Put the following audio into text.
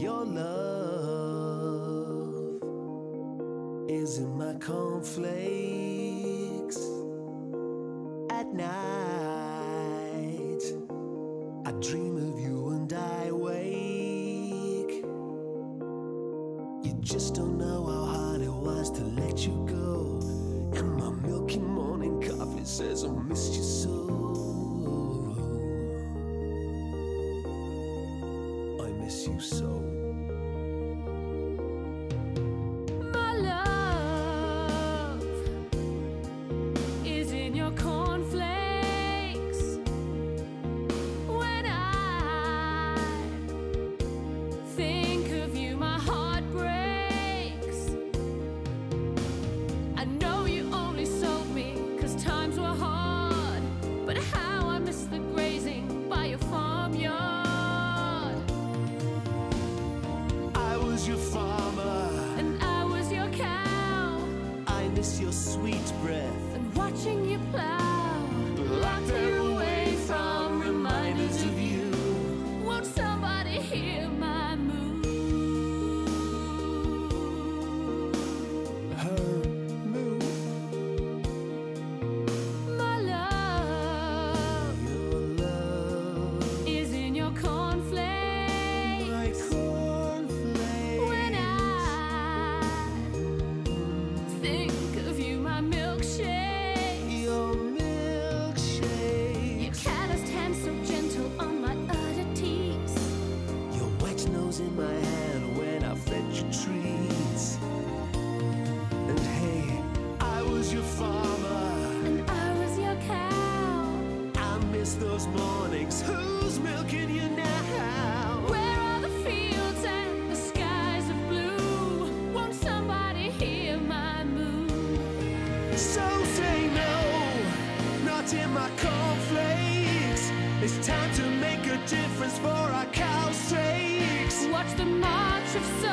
Your love is in my cornflakes at night. I dream of you and I wake. You just don't know how hard it was to let you go. And my milky morning coffee says I missed you so. Miss you so. In my hand when I fed you treats. And hey, I was your farmer. and I was your cow I miss those mornings. Who's milking you now? Where are the fields and the skies of blue? Won't somebody hear my mood? So say no, not in my cornflakes. It's time to make a difference for our cow sakes. Of